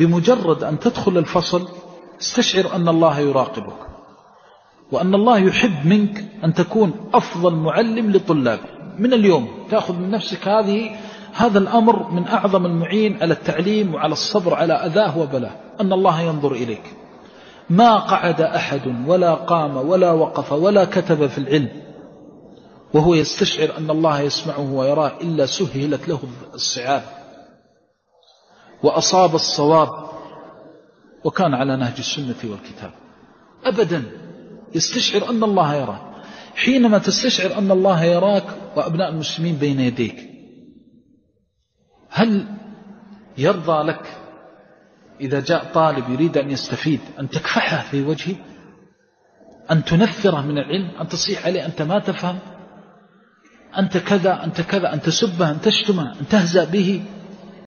بمجرد أن تدخل الفصل استشعر أن الله يراقبك وأن الله يحب منك أن تكون أفضل معلم لطلاب من اليوم تأخذ من نفسك هذه هذا الأمر من أعظم المعين على التعليم وعلى الصبر على أذاه وبلاه أن الله ينظر إليك. ما قعد أحد ولا قام ولا وقف ولا كتب في العلم. وهو يستشعر أن الله يسمعه ويراه إلا سهلت له الصعاب. وأصاب الصواب وكان على نهج السنة والكتاب. أبدا يستشعر أن الله يراه حينما تستشعر أن الله يراك وأبناء المسلمين بين يديك هل يرضى لك إذا جاء طالب يريد أن يستفيد أن تكفحه في وجهه؟ أن تنفره من العلم؟ أن تصيح عليه؟ أنت ما تفهم؟ أنت كذا أنت كذا أن تسبه أن تشتمه أن تهزأ به؟